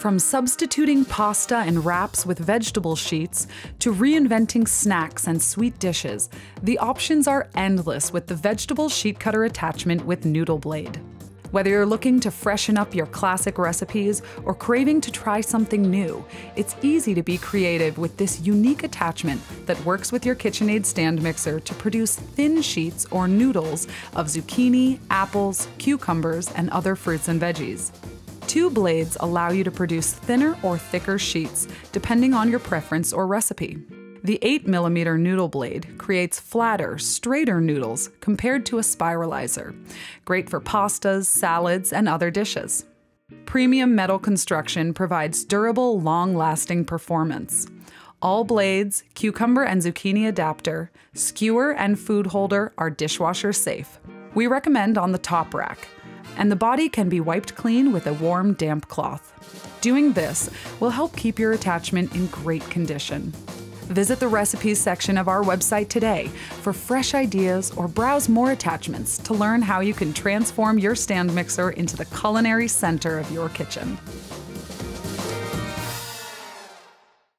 From substituting pasta and wraps with vegetable sheets to reinventing snacks and sweet dishes, the options are endless with the vegetable sheet cutter attachment with Noodle Blade. Whether you're looking to freshen up your classic recipes or craving to try something new, it's easy to be creative with this unique attachment that works with your KitchenAid stand mixer to produce thin sheets or noodles of zucchini, apples, cucumbers, and other fruits and veggies. Two blades allow you to produce thinner or thicker sheets, depending on your preference or recipe. The 8mm noodle blade creates flatter, straighter noodles compared to a spiralizer, great for pastas, salads, and other dishes. Premium metal construction provides durable, long lasting performance. All blades, cucumber and zucchini adapter, skewer, and food holder are dishwasher safe. We recommend on the top rack and the body can be wiped clean with a warm, damp cloth. Doing this will help keep your attachment in great condition. Visit the recipes section of our website today for fresh ideas or browse more attachments to learn how you can transform your stand mixer into the culinary center of your kitchen.